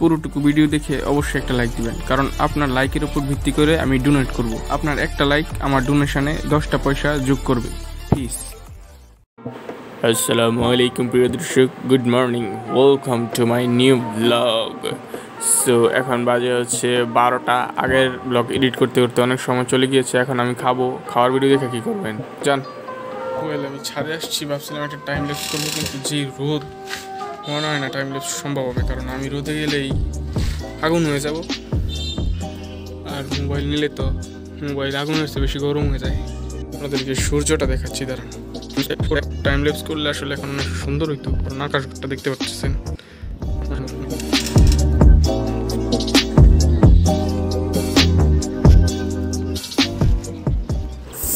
পুরোটুকু video দেখে অবশ্যই একটা লাইক দিবেন। কারণ আপনার লাইকের উপর ভিত্তি করে আমি ডোনেট করব। আপনার একটা লাইক আমার ডোনেশনে দশটা পয়সা যোগ করবে। প্লিজ আসসালামু আলাইকুম প্রিয় দর্শক good morning welcome to my new blog so এখন বাজে হচ্ছে বারোটা। আগের ব্লগ এডিট করতে করতে অনেক সময় চলে গিয়েছে এখন আমি খাব। খাওয়ার ভিডিও দেখে কী করবেন? জান ওয়েল আমি ছাদে আসছি ভাবছিলাম একটা টাইম লেপস করব কিন্তু যে রোদ মনে হয় না টাইম লেপস সম্ভব হবে কারণ আমি রোদে গেলেই আগুন হয়ে যাব। আর মোবাইল নিলে তো মোবাইল আগুন হয়েছে বেশি গরম হয়ে যায়। আপনাদেরকে সূর্যটা দেখাচ্ছি দাঁড়ান। টাইম লেপস করলে আসলে এখন অনেক সুন্দর হইতো কারণ আকাশটা দেখতে পাচ্ছেন।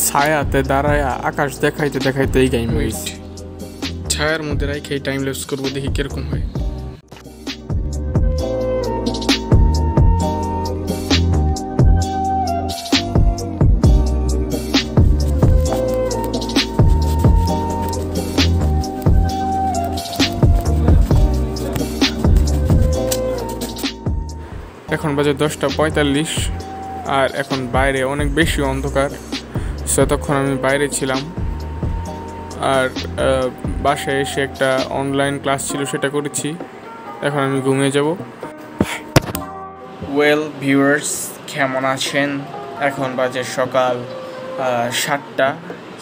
ছায়াতে দাঁড়ায় আকাশ দেখাইতে দেখাইতে এই গাইম ওয়েট ছায়ার মধ্যে রাখে এই টাইম লেপস করব দেখি কীরকম হয়। এখন বাজে দশটা পঁয়তাল্লিশ, আর এখন বাইরে অনেক বেশি অন্ধকার। সো তখন আমি বাইরে ছিলাম আর বাসায় এসে একটা অনলাইন ক্লাস ছিল, সেটা করেছি। এখন আমি ঘুমিয়ে যাব। ওয়েল ভিউয়ার্স কেমন আছেন? এখন বাজে সকাল সাতটা।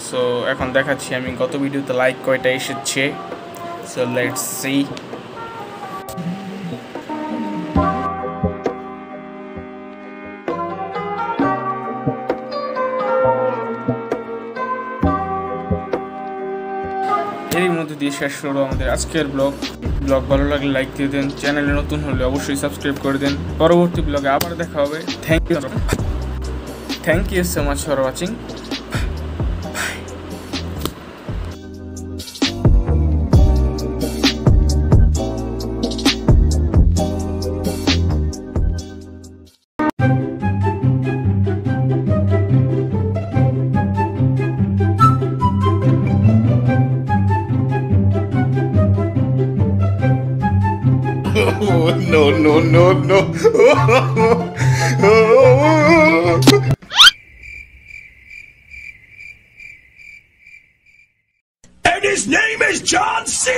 সো এখন দেখাচ্ছি আমি গত ভিডিওতে লাইক কয়টা এসেছে। সো লেটস সি এরই মধ্যে দিয়ে শেষ হলো আমাদের আজকের ব্লগ। ব্লগ ভালো লাগলে লাইক দিয়ে দেন, চ্যানেলে নতুন হলে অবশ্যই সাবস্ক্রাইব করে দেন। পরবর্তী ব্লগে আবার দেখা হবে। Thank you thank you so much for watching No, no, no, no. and his name is John C.